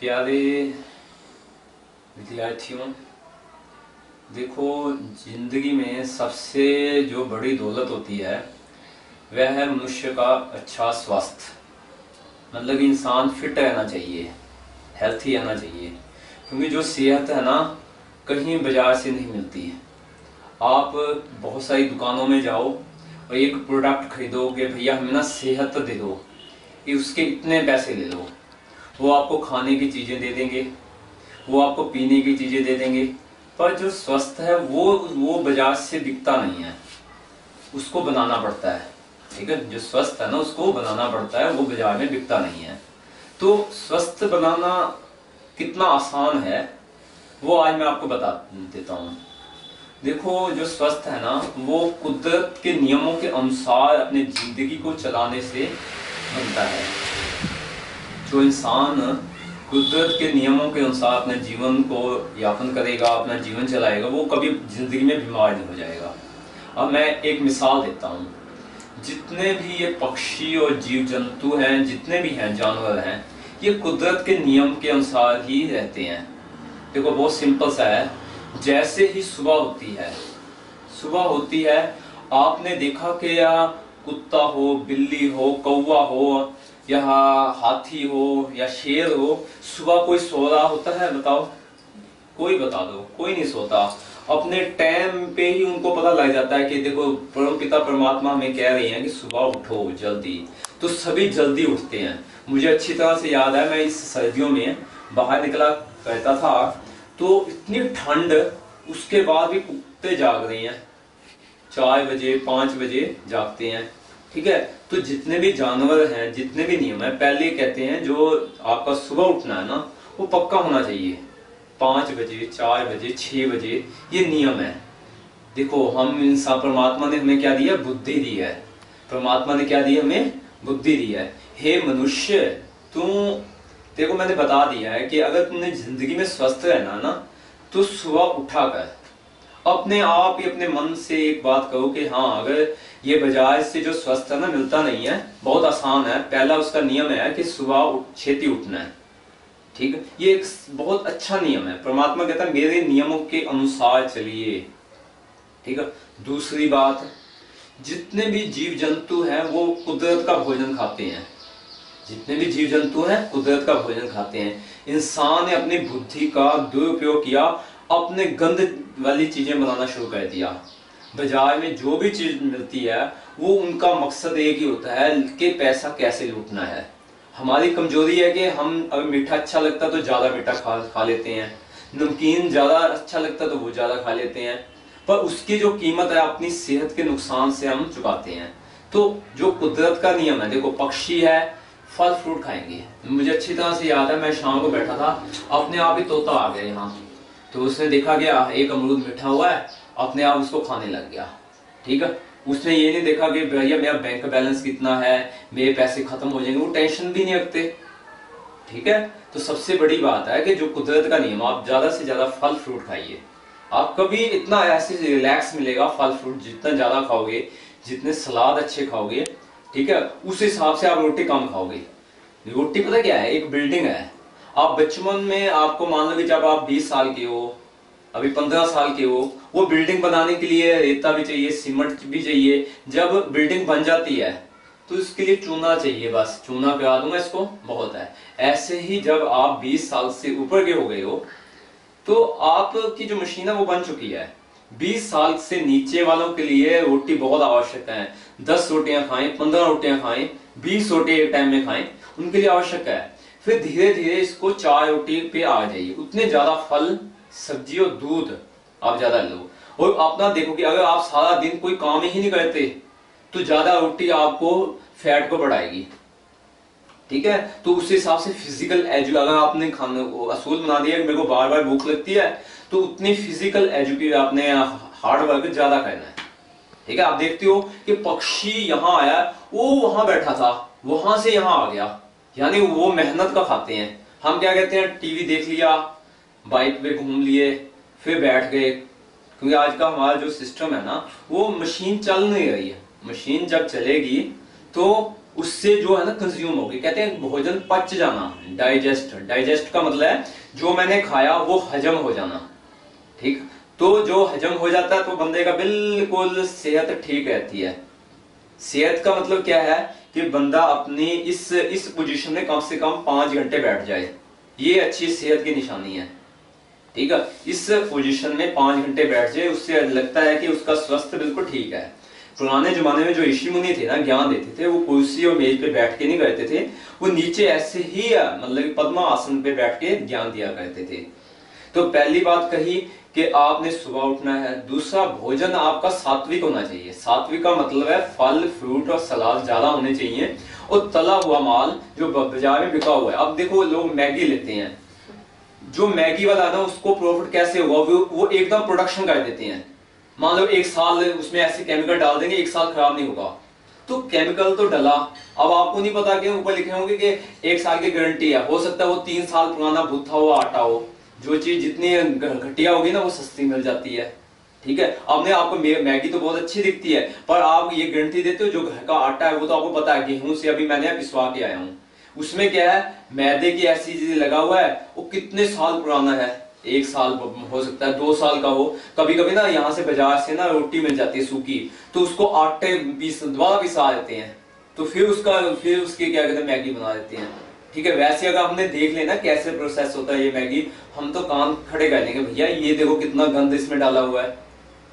प्यारे विद्यार्थियों, देखो, ज़िंदगी में सबसे जो बड़ी दौलत होती है, वह है मनुष्य का अच्छा स्वास्थ्य। मतलब इंसान फिट रहना चाहिए हेल्थी रहना चाहिए, क्योंकि जो सेहत है ना, कहीं बाज़ार से नहीं मिलती है। आप बहुत सारी दुकानों में जाओ और एक प्रोडक्ट खरीदो कि भैया, हमें ना सेहत दे दो। कि उसके इतने पैसे ले लो। वो आपको खाने की चीज़ें दे देंगे, वो आपको पीने की चीज़ें दे देंगे, पर जो स्वस्थ है वो वो बाज़ार से बिकता नहीं है। उसको बनाना पड़ता है, ठीक है? जो स्वस्थ है ना, उसको बनाना पड़ता है, वो बाज़ार में बिकता नहीं है। तो स्वस्थ बनाना कितना आसान है, वो आज मैं आपको बता देता हूँ। देखो, जो स्वस्थ है ना, वो कुदरत के नियमों के अनुसार अपने ज़िंदगी को चलाने से बनता है। जो इंसान कुदरत के नियमों के अनुसार अपने जीवन को यापन करेगा, अपना जीवन चलाएगा, वो कभी ज़िंदगी में बीमार नहीं हो जाएगा। अब मैं एक मिसाल देता हूँ। जितने भी ये पक्षी और जीव जंतु हैं, जितने भी हैं, जानवर हैं, ये कुदरत के नियम के अनुसार ही रहते हैं। देखो, बहुत सिंपल सा है। जैसे ही सुबह होती है, सुबह होती है, आपने देखा कि या कुत्ता हो, बिल्ली हो, कौवा हो या हाथी हो या शेर हो, सुबह कोई सो रहा होता है बताओ? कोई बता दो, कोई नहीं सोता। अपने टाइम पे ही उनको पता लग जाता है कि देखो, परम पिता परमात्मा हमें कह रही हैं कि सुबह उठो जल्दी। तो सभी जल्दी उठते हैं। मुझे अच्छी तरह से याद है, मैं इस सर्दियों में बाहर निकला करता था तो इतनी ठंड, उसके बाद भी कुत्ते जाग रही हैं। चार बजे, पाँच बजे जागते हैं। ठीक है? तो जितने भी जानवर हैं, जितने भी नियम है, पहले कहते हैं जो आपका सुबह उठना है ना, वो पक्का होना चाहिए। पाँच बजे, चार बजे, छह बजे, ये नियम है। देखो, हम इंसान, परमात्मा ने हमें क्या दिया? बुद्धि दी है। परमात्मा ने क्या दिया हमें? बुद्धि दी है। हे मनुष्य, तू, देखो मैंने बता दिया है कि अगर तुमने ज़िंदगी में स्वस्थ रहना ना तो सुबह उठा कर अपने आप ही अपने मन से एक बात कहो कि हाँ अगर ये बजाज से जो स्वस्थ है ना, मिलता नहीं है, बहुत आसान है। पहला उसका नियम है कि सुबह छेती उठना है। ठीक है? ये एक बहुत अच्छा नियम है। परमात्मा कहता है, मेरे नियमों के अनुसार चलिए। ठीक है? दूसरी बात, जितने भी जीव जंतु हैं, वो कुदरत का भोजन खाते हैं। जितने भी जीव जंतु हैं, कुदरत का भोजन खाते हैं। इंसान ने अपनी बुद्धि का दुरुपयोग किया अपने गंद वाली चीज़ें बनाना शुरू कर दिया। बाज़ार में जो भी चीज़ मिलती है, वो उनका मकसद एक ही होता है कि पैसा कैसे लूटना है। हमारी कमज़ोरी है कि हम अगर मीठा अच्छा लगता तो ज़्यादा मीठा खा खा लेते हैं। नमकीन ज़्यादा अच्छा लगता तो वो ज़्यादा खा लेते हैं। पर उसकी जो कीमत है, अपनी सेहत के नुकसान से हम चुकाते हैं। तो जो कुदरत का नियम है, देखो, पक्षी है, फल फ्रूट खाएँगे। मुझे अच्छी तरह से याद है, मैं शाम को बैठा था, अपने आप ही तोता आ गया यहाँ। तो उसने देखा गया एक अमरूद मीठा हुआ है। अपने आप उसको खाने लग गया। ठीक है? उसने ये नहीं देखा कि, भैया, मेरा बैंक बैलेंस कितना है? मेरे पैसे खत्म हो जाएँगे। वो टेंशन भी नहीं रखते। ठीक है? तो सबसे बड़ी बात है कि जो कुदरत का नियम आप ज़्यादा से ज़्यादा फल फ्रूट खाइए। आप कभी इतना ऐसे रिलैक्स मिलेगा फल फ्रूट जितना ज़्यादा खाओगे, जितने सलाद अच्छे खाओगे। ठीक है? उस हिसाब से आप रोटी कम खाओगे। रोटी पता क्या है? एक बिल्डिंग है। आप बचपन में आपको मान लो कि जब आप 20 साल के हो, अभी 15 साल के हो, वो बिल्डिंग बनाने के लिए रेता भी चाहिए, सीमेंट भी चाहिए, जब बिल्डिंग बन जाती है तो इसके लिए चूना चाहिए बस। चूना पिला दूँगा इसको, बहुत है। ऐसे ही जब आप 20 साल से ऊपर के हो गए हो तो आपकी जो मशीन है वो बन चुकी है। 20 साल से नीचे वालों के लिए रोटी बहुत आवश्यक है। 10 रोटियाँ खाएँ 15 रोटियाँ खाएँ 20 रोटी एक टाइम में खाएँ, उनके लिए आवश्यक है। फिर धीरे धीरे इसको चाय रोटी पे आ जाइए। उतने ज़्यादा फल, सब्ज़ी और दूध आप ज़्यादा लो। और अपना देखो कि अगर आप सारा दिन कोई काम ही नहीं करते तो ज़्यादा रोटी आपको फैट को बढ़ाएगी। ठीक है? तो उस हिसाब से फ़िज़िकल एजु अगर आपने खाने को असूल बना दिया, मेरे को बार बार भूख लगती है तो उतनी फ़िज़िकल एजुकेट आपने हार्ड वर्क ज़्यादा करना है। ठीक है? आप देखते हो कि पक्षी यहाँ आया, वो वहाँ बैठा था, वहाँ से यहाँ आ गया। यानी वो मेहनत का खाते हैं। हम क्या कहते हैं, टीवी देख लिया, बाइक पे घूम लिए, फिर बैठ गए। क्योंकि आज का हमारा जो सिस्टम है ना, वो मशीन चल नहीं रही है। मशीन जब चलेगी तो उससे जो है ना कंज्यूम होगी। कहते हैं, भोजन पच जाना डाइजेस्ट डाइजेस्ट का मतलब है, जो मैंने खाया, वो हजम हो जाना। ठीक? तो जो हजम हो जाता है तो बंदे का बिल्कुल सेहत ठीक रहती है। सेहत का मतलब क्या है? कि बंदा अपनी इस इस पोजीशन में कम से कम पाँच घंटे बैठ जाए। ये अच्छी सेहत की निशानी है। ठीक है? इस पोजीशन में पाँच घंटे बैठ जाए, उससे लगता है कि उसका स्वास्थ्य बिल्कुल ठीक है। पुराने जमाने में जो ऋषि मुनि थे ना, ज्ञान देते थे, वो कुर्सी और मेज पे बैठ के नहीं करते थे। वो नीचे ऐसे ही मतलब पद्मा आसन पे बैठ के ज्ञान दिया करते थे। तो पहली बात कही कि आपने सुबह उठना है। दूसरा भोजन आपका सात्विक होना चाहिए। सात्विक का मतलब है फल फ्रूट और सलाद ज़्यादा होने चाहिए। और तला हुआ माल जो बाज़ार में बिका हुआ है। अब देखो लोग मैगी लेते हैं। जो मैगी वाला ना उसको प्रॉफिट कैसे होगा? वो, वो एकदम प्रोडक्शन कर देते हैं। मान लो एक साल उसमें ऐसे केमिकल डाल देंगे एक साल खराब नहीं होगा। तो केमिकल तो डला। अब आपको नहीं पता कि ऊपर लिखे होंगे कि एक साल की गारंटी है। हो सकता है वो तीन साल पुराना भुथा हुआ आटा हो। जो चीज़ जितनी घटिया होगी ना, वो सस्ती मिल जाती है। ठीक है? आपने आपको मैगी तो बहुत अच्छी दिखती है, पर आप ये गारंटी देते हो, जो घर का आटा है, वो तो आपको पता है, गेहूँ से अभी मैंने पिसवा के आया हूँ। उसमें क्या है, मैदे की ऐसी चीज़ लगा हुआ है, वो कितने साल पुराना है? एक साल हो सकता है, दो साल का हो। कभी कभी ना, यहाँ से बाज़ार से ना रोटी मिल जाती है सूखी तो उसको आटे पीस पिसा देते हैं। तो फिर उसका फिर उसके क्या कहते हैं, मैगी बना देते हैं। ठीक है, वैसे अगर हमने देख लेना कैसे प्रोसेस होता है ये मैगी, हम तो कान खड़े कर लेंगे। भैया, ये देखो कितना गंद इसमें डाला हुआ है।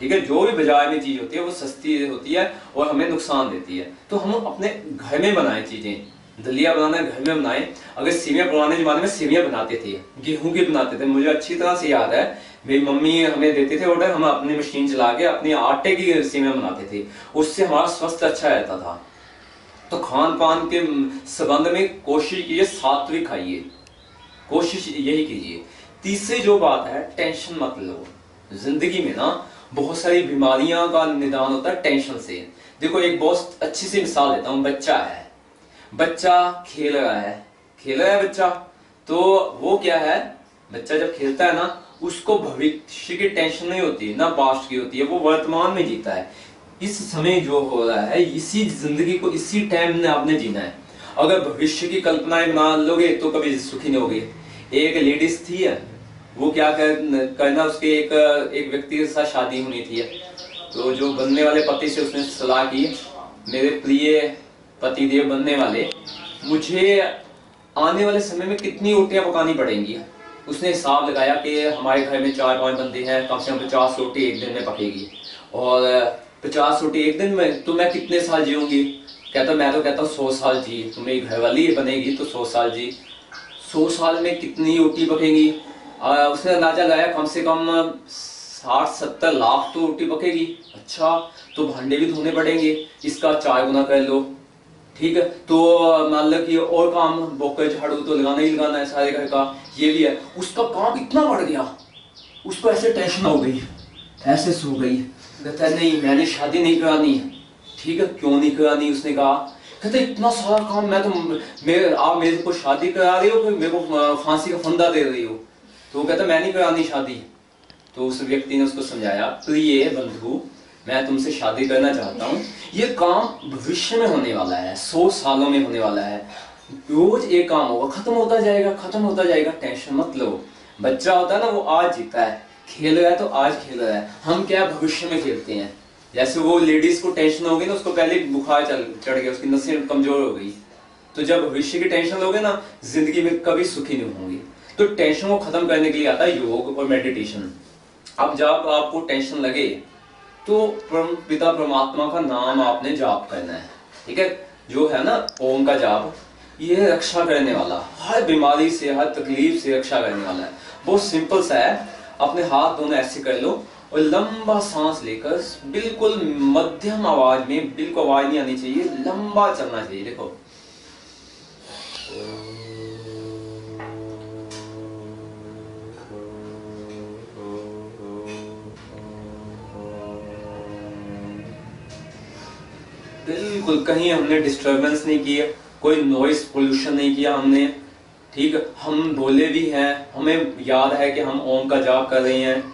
ठीक है, जो भी बाज़ार में चीज़ होती है, वो सस्ती होती है और हमें नुकसान देती है। तो हम अपने घर में बनाए चीज़ें। दलिया बनाना घर में बनाए। अगर सीवियाँ पुराने जमाने में सीवियाँ बनाते थे, गेहूँ की बनाते थे, मुझे अच्छी तरह से याद है, मेरी मम्मी हमें देते थे ऑर्डर हम अपनी मशीन चला के अपने आटे की सीवियाँ बनाते थे। उससे हमारा स्वास्थ्य अच्छा रहता था। तो खान पान के संबंध में कोशिश कीजिए सात्विक खाइए। कोशिश यही कीजिए। तीसरी जो बात है, टेंशन मत लो। ज़िंदगी में ना, बहुत सारी बीमारियाँ का निदान होता है टेंशन से। देखो, एक बहुत अच्छी सी मिसाल देता हूँ, बच्चा है। बच्चा खेल रहा है। खेल रहा है बच्चा? तो वो क्या है? बच्चा जब खेलता है ना, उसको भविष्य की टेंशन नहीं होती, ना पास्ट की होती है, वो वर्तमान में जीता है। इस समय जो हो रहा है इसी ज़िंदगी को इसी टाइम में आपने जीना है। अगर भविष्य की कल्पनाएँ बना लोगे तो कभी सुखी नहीं होगे। एक लेडीज़ थी वो क्या कर, करना उसके एक एक व्यक्ति के साथ शादी होनी थी तो जो बनने वाले पति से उसने सलाह की मेरे प्रिय पति देव बनने वाले मुझे आने वाले समय में कितनी रोटियाँ पकानी पड़ेंगी? उसने हिसाब लगाया कि हमारे घर में चार पाँच बंदे हैं कम से कम पचास रोटी एक दिन में पकेगी। और पचास रोटी एक दिन में तो मैं कितने साल जीऊँगी? कहता, मैं तो कहता हूँ सौ साल जी। तो मेरी घरवाली बनेगी तो सौ साल जी। सौ साल में कितनी रोटी पकेगी? उसने अंदाज़ा लगाया, कम से कम साठ, सत्तर लाख तो रोटी पकेगी। अच्छा तो भांडे भी धोने पड़ेंगे, इसका चार गुना कर लो। ठीक है तो मान लो कि और काम बोकर झाड़ू तो लगाना ही लगाना है सारे घर का। ये भी है। उसका काम इतना बढ़ गया, उसको ऐसे टेंशन हो गई, ऐसे सो गई। कहता है नहीं मैंने शादी नहीं करानी है। ठीक है? क्यों नहीं करानी? उसने कहा। कहते, इतना सारा काम मैं तो मेरे आप मेरे को शादी करा रही हो, फिर मेरे को फांसी का फंदा दे रही हो। तो वो कहता, मैं नहीं करानी शादी। तो उस व्यक्ति ने उसको समझाया, प्रिय बंधु, मैं तुमसे शादी करना चाहता हूँ। ये काम भविष्य में होने वाला है, सौ सालों में होने वाला है। रोज एक काम होगा, खत्म होता जाएगा, खत्म होता जाएगा, टेंशन मत लो। बच्चा होता है ना, वो आज जीता है। खेल रहा है तो आज खेल रहा है। हम क्या भविष्य में खेलते हैं? जैसे वो लेडीज़ को टेंशन होगी ना, उसको पहले बुखार चढ़ गया, उसकी नसें कमज़ोर हो गई। तो जब भविष्य की टेंशन लोगे ना, ज़िंदगी में कभी सुखी नहीं होंगी। तो टेंशन को खत्म करने के लिए आता है योग और मेडिटेशन अब जब आपको टेंशन लगे तो परम, पिता परमात्मा का नाम आपने जाप करना है। ठीक है? जो है ना, ओम का जाप, ये रक्षा करने वाला, हर बीमारी से, हर तकलीफ़ से रक्षा करने वाला है। बहुत सिंपल सा है। अपने हाथ दोनों ऐसे कर लो और लंबा सांस लेकर बिल्कुल मध्यम आवाज़ में, बिल्कुल आवाज़ नहीं आनी चाहिए, लंबा चलना चाहिए, देखो। बिल्कुल कहीं हमने डिस्टरबेंस नहीं किया, कोई नॉइस पोल्यूशन नहीं किया हमने। ठीक, हम बोले भी हैं, हमें याद है कि हम ओम का जाप कर रहे हैं।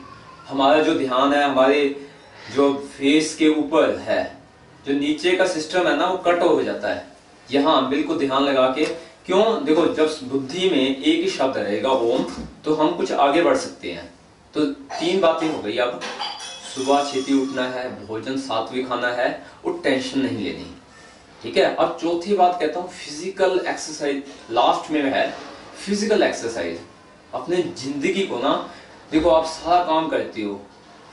हमारा जो ध्यान है, हमारे जो फेस के ऊपर है, जो नीचे का सिस्टम है ना, वो कट हो जाता है। यहाँ बिल्कुल ध्यान लगा के, क्यों? देखो, जब बुद्धि में एक ही शब्द रहेगा ओम तो हम कुछ आगे बढ़ सकते हैं। तो तीन बातें हो गई अब। सुबह छेती उठना है, भोजन सात्विक खाना है, और टेंशन नहीं लेनी। ठीक है? अब चौथी बात कहता हूँ फ़िज़िकल एक्सरसाइज लास्ट में है। फ़िज़िकल एक्सरसाइज अपने ज़िंदगी को ना, देखो आप सारा काम करते हो।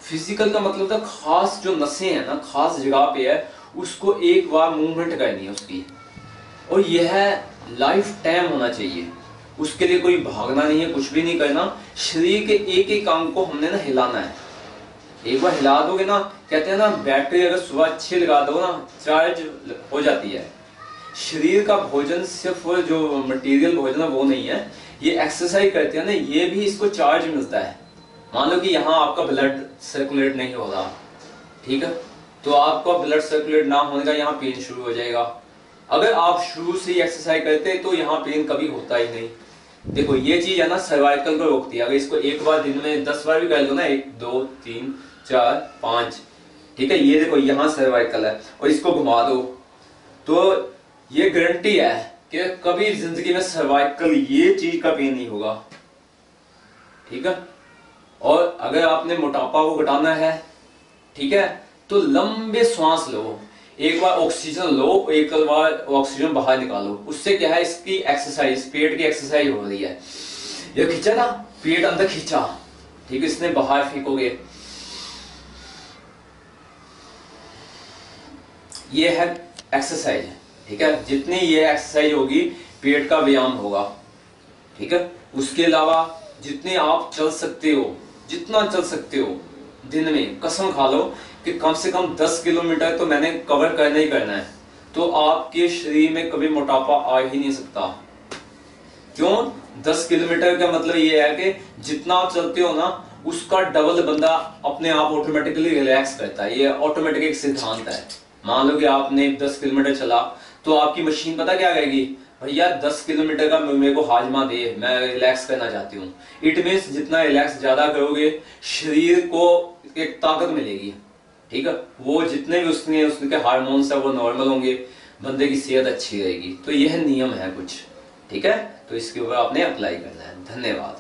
फ़िज़िकल का मतलब था खास जो नसें हैं ना, खास जगह पे है, उसको एक बार मूवमेंट करनी है उसकी। और यह लाइफ टाइम होना चाहिए। उसके लिए कोई भागना नहीं है, कुछ भी नहीं करना। शरीर के एक एक काम को हमने ना हिलाना है। एक बार हिला दोगे ना, कहते हैं ना, बैटरी अगर सुबह अच्छी लगा दो ना चार्ज हो जाती है। शरीर का भोजन सिर्फ़ जो मटेरियल भोजन है, वो नहीं है। ये एक्सरसाइज करते हैं ना, ये भी इसको चार्ज मिलता है। मान लो कि यहाँ आपका ब्लड सर्कुलेट नहीं हो रहा ठीक है? तो आपका ब्लड सर्कुलेट ना होने का यहाँ पेन शुरू हो जाएगा। अगर आप शुरू से ही एक्सरसाइज करते तो यहाँ पेन कभी होता ही नहीं। देखो, ये चीज़ है ना सर्वाइकल को रोकती है। अगर इसको एक बार दिन में दस बार भी कर लो ना, एक, दो, तीन चार, पाँच। ठीक है, ये देखो, यहाँ सर्वाइकल है, और इसको घुमा दो। तो ये गारंटी है कि कभी ज़िंदगी में सर्वाइकल ये चीज़ का पेन नहीं होगा। ठीक है? और अगर आपने मोटापा को घटाना है, ठीक है तो लंबे श्वास लो। एक बार ऑक्सीजन लो, एक बार ऑक्सीजन बाहर निकालो। उससे क्या है, इसकी एक्सरसाइज पेट की एक्सरसाइज हो रही है। ये खींचा ना, पेट अंदर खींचा। ठीक है, इसने बाहर फेंकोगे। ये है एक्सरसाइज ठीक है? जितनी ये एक्सरसाइज होगी, पेट का व्यायाम होगा, ठीक है? उसके अलावा जितने आप चल सकते हो, जितना चल सकते हो, दिन में, कसम खा लो कि कम से कम 10 किलोमीटर तो मैंने कवर करना ही करना है। तो आपके शरीर में कभी मोटापा आ ही नहीं सकता। क्यों? 10 किलोमीटर का मतलब ये है कि जितना आप चलते हो ना, उसका डबल बंदा अपने आप ऑटोमेटिकली रिलैक्स करता है। ये ऑटोमेटिक एक सिद्धांत है। मान लो कि आपने 10 किलोमीटर चला तो आपकी मशीन पता क्या कहेगी भैया 10 किलोमीटर का मेरे को हाजमा दे, मैं रिलैक्स करना चाहती हूँ। इट मीन जितना रिलैक्स ज़्यादा करोगे, शरीर को एक ताकत मिलेगी। ठीक है? वो जितने भी उसने उसके हार्मोन्स है, वो नॉर्मल होंगे। बंदे की सेहत अच्छी रहेगी। तो यह नियम है कुछ। ठीक है? तो इसके ऊपर आपने अप्लाई करना है। धन्यवाद।